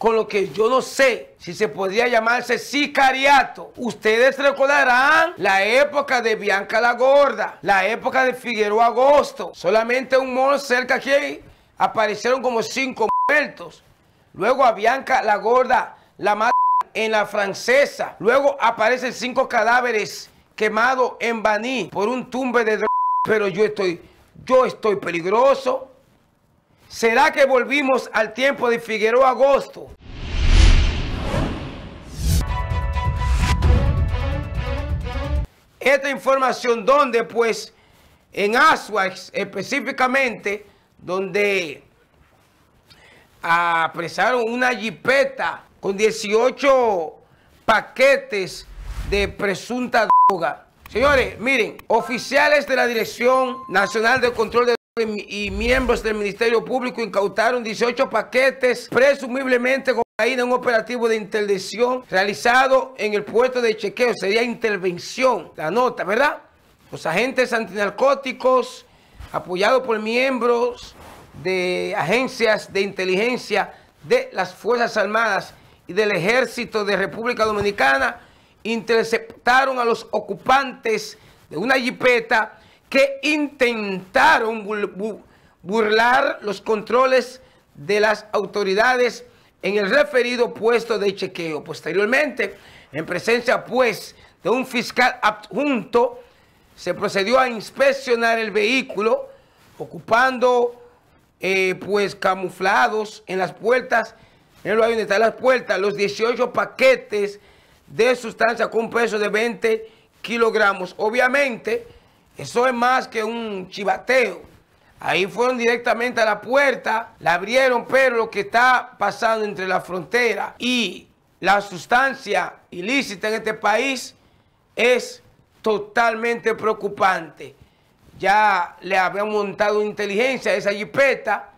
con lo que yo no sé si se podría llamarse sicariato. Ustedes recordarán la época de Bianca la Gorda, la época de Figueroa Agosto. Solamente un mono cerca aquí aparecieron como cinco muertos. Luego a Bianca la Gorda la mata en la francesa. Luego aparecen cinco cadáveres quemados en Baní por un tumbe de droga. Pero yo estoy, yo estoy peligroso. ¿Será que volvimos al tiempo de Figueroa Agosto? Esta información donde pues en Aswax específicamente donde apresaron una jipeta con 18 paquetes de presunta droga. Señores, miren, oficiales de la Dirección Nacional de Control de y miembros del Ministerio Público incautaron 18 paquetes, presumiblemente cocaína, un operativo de interdicción realizado en el puerto de chequeo. Sería intervención, la nota, ¿verdad? Los agentes antinarcóticos, apoyados por miembros de agencias de inteligencia de las Fuerzas Armadas y del Ejército de República Dominicana, interceptaron a los ocupantes de una jipeta que intentaron burlar los controles de las autoridades en el referido puesto de chequeo. Posteriormente, en presencia pues de un fiscal adjunto, se procedió a inspeccionar el vehículo, ocupando eh, pues camuflados en las puertas, en el lugar donde están las puertas, los 18 paquetes de sustancia con peso de 20 kilogramos. Obviamente, eso es más que un chivateo. Ahí fueron directamente a la puerta, la abrieron, pero lo que está pasando entre la frontera y la sustancia ilícita en este país es totalmente preocupante. Ya le habían montado inteligencia a esa jipeta,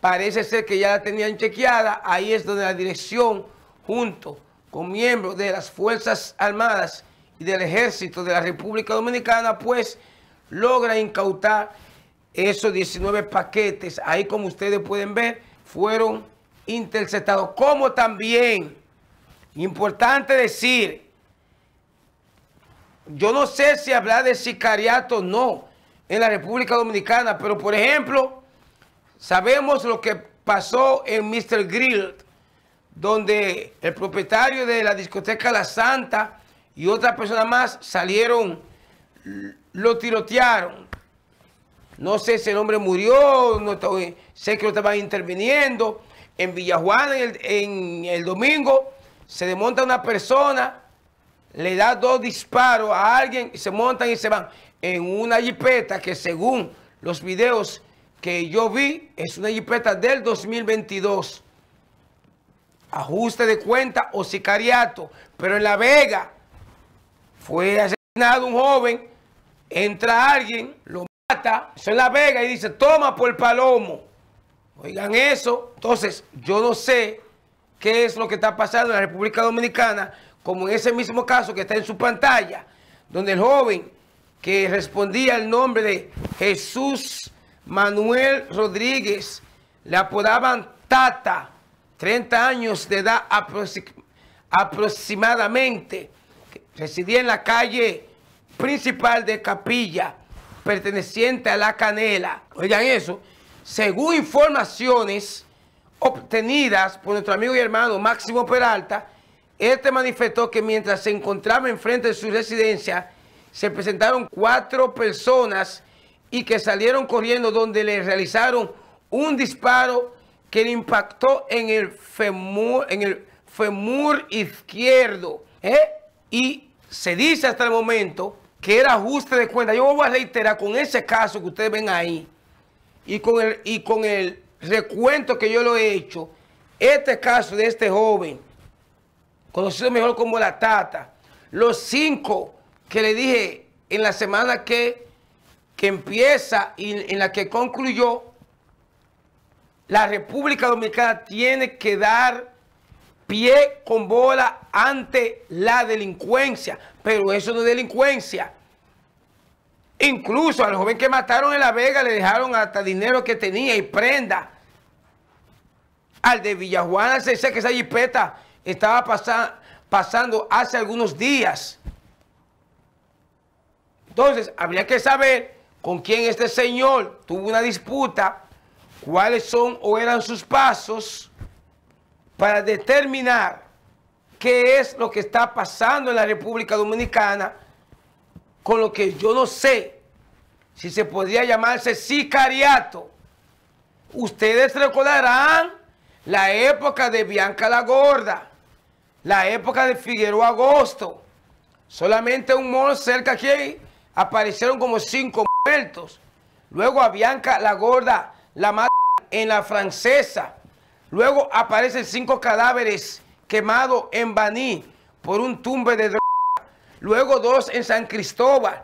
parece ser que ya la tenían chequeada, ahí es donde la dirección, junto con miembros de las Fuerzas Armadas del Ejército de la República Dominicana, pues logra incautar esos 19 paquetes. Ahí como ustedes pueden ver, fueron interceptados. Como también, importante decir, yo no sé si hablar de sicariato o no en la República Dominicana, pero por ejemplo, sabemos lo que pasó en Mr. Grill, donde el propietario de la discoteca La Santa y otras personas más salieron, lo tirotearon. No sé si el hombre murió, no sé que lo estaban interviniendo. En Villajuana, en el, domingo, se desmonta una persona, le da dos disparos a alguien, y se montan y se van en una jipeta que según los videos que yo vi, es una jipeta del 2022. Ajuste de cuenta o sicariato. Pero en La Vega, fue asesinado un joven, entra alguien, lo mata, se La Vega y dice, toma por el palomo. Oigan eso. Entonces, yo no sé qué es lo que está pasando en la República Dominicana, como en ese mismo caso que está en su pantalla, donde el joven que respondía el nombre de Jesús Manuel Rodríguez, le apodaban Tata, 30 años de edad aproximadamente, residía en la calle principal de Capilla, perteneciente a La Canela. Oigan eso, según informaciones obtenidas por nuestro amigo y hermano Máximo Peralta, este manifestó que mientras se encontraba enfrente de su residencia, se presentaron cuatro personas y que salieron corriendo donde le realizaron un disparo que le impactó en el femur, en el femur izquierdo. ¿eh? Y se dice hasta el momento que era ajuste de cuenta. Yo voy a reiterar con ese caso que ustedes ven ahí y con el, y con el recuento que yo lo he hecho, este caso de este joven, conocido mejor como la Tata, los cinco que le dije en la semana que, que empieza y en la que concluyó, la República Dominicana tiene que dar pie con bola ante la delincuencia. Pero eso no es delincuencia. Incluso al joven que mataron en La Vega le dejaron hasta dinero que tenía y prenda. al de Villajuana. Se dice que esa jipeta estaba pasando hace algunos días. Entonces, habría que saber con quién este señor tuvo una disputa, cuáles son o eran sus pasos para determinar qué es lo que está pasando en la República Dominicana, con lo que yo no sé si se podría llamarse sicariato. Ustedes recordarán la época de Bianca la Gorda, la época de Figueroa Agosto. Solamente un mono cerca aquí aparecieron como cinco muertos. Luego a Bianca la Gorda la matan en la francesa. Luego aparecen cinco cadáveres quemados en Baní por un tumbe de droga. Luego dos en San Cristóbal.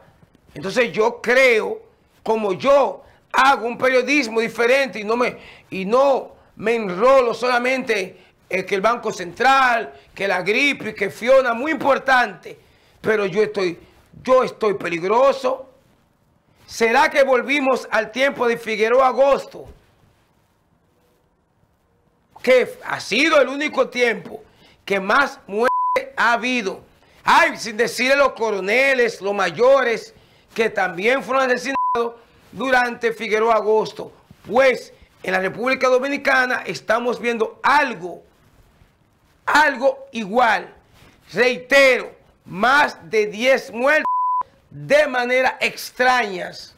Entonces yo creo, como yo hago un periodismo diferente y no me, y no me enrolo solamente en que el Banco Central, que la gripe, que Fiona, muy importante. Pero yo estoy, yo estoy peligroso. ¿Será que volvimos al tiempo de Figueroa Agosto? Que ha sido el único tiempo que más muerte ha habido. Ay, sin decirle los coroneles, los mayores, que también fueron asesinados durante Figueroa Agosto. Pues en la República Dominicana estamos viendo algo, algo igual. Reitero, más de 10 muertos de manera extrañas,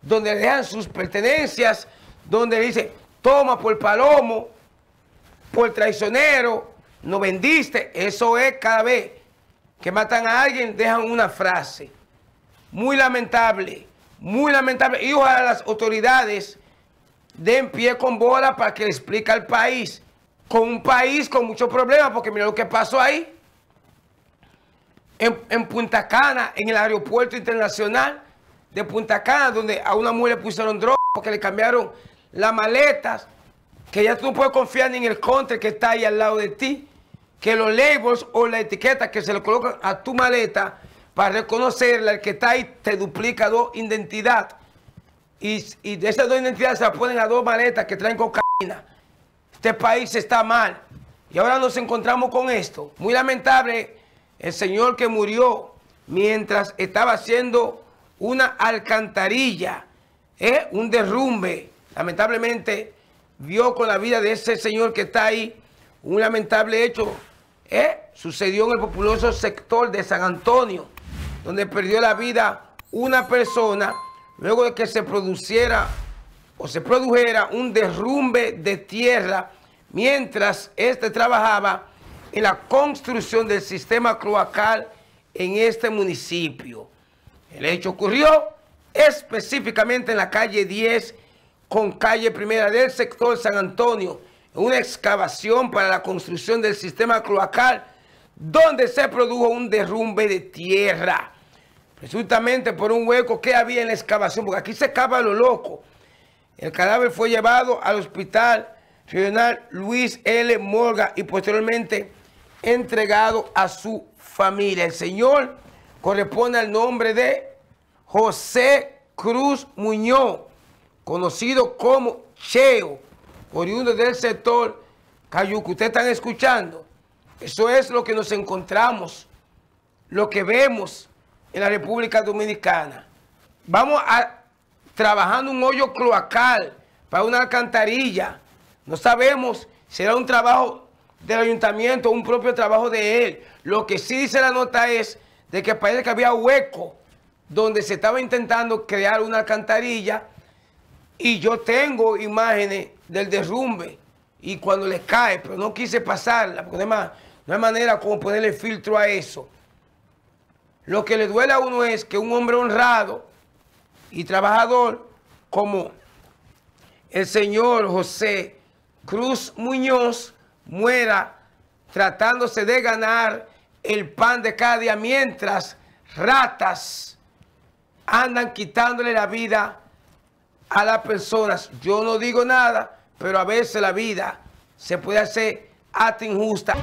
donde dejan sus pertenencias, donde dice, toma por palomo, por traicionero, no vendiste. Eso es cada vez que matan a alguien, dejan una frase. Muy lamentable, muy lamentable. Y ojalá las autoridades den pie con bola para que le explique al país. Con un país con muchos problemas, porque mira lo que pasó ahí. En, Punta Cana, en el aeropuerto internacional de Punta Cana, donde a una mujer le pusieron droga porque le cambiaron las maletas que ya tú no puedes confiar ni en el contra que está ahí al lado de ti, que los labels o la etiqueta que se le colocan a tu maleta para reconocerla, el que está ahí te duplica dos identidades. Y, y de esas dos identidades se la ponen a dos maletas que traen cocaína. Este país está mal. Y ahora nos encontramos con esto. Muy lamentable el señor que murió mientras estaba haciendo una alcantarilla, ¿eh? un derrumbe. Lamentablemente vio con la vida de ese señor que está ahí un lamentable hecho. ¿eh? Sucedió en el populoso sector de San Antonio, donde perdió la vida una persona luego de que se produciera o se produjera un derrumbe de tierra mientras este trabajaba en la construcción del sistema cloacal en este municipio. El hecho ocurrió específicamente en la calle 10 con calle primera del sector San Antonio, una excavación para la construcción del sistema cloacal, donde se produjo un derrumbe de tierra, presuntamente por un hueco que había en la excavación, porque aquí se excava lo loco. El cadáver fue llevado al hospital regional Luis L. Morga y posteriormente entregado a su familia. El señor corresponde al nombre de José Cruz Muñoz, conocido como Cheo, oriundo del sector Cayuco. Ustedes están escuchando. Eso es lo que nos encontramos, lo que vemos en la República Dominicana. Vamos a trabajando un hoyo cloacal para una alcantarilla. No sabemos si era un trabajo del ayuntamiento o un propio trabajo de él. Lo que sí dice la nota es de que parece que había hueco donde se estaba intentando crear una alcantarilla y yo tengo imágenes del derrumbe y cuando le cae, pero no quise pasarla, porque además no hay manera como ponerle filtro a eso. Lo que le duele a uno es que un hombre honrado y trabajador como el señor José Cruz Muñoz muera tratándose de ganar el pan de cada día mientras ratas andan quitándole la vida a las personas. Yo no digo nada, pero a veces la vida se puede hacer hasta injusta.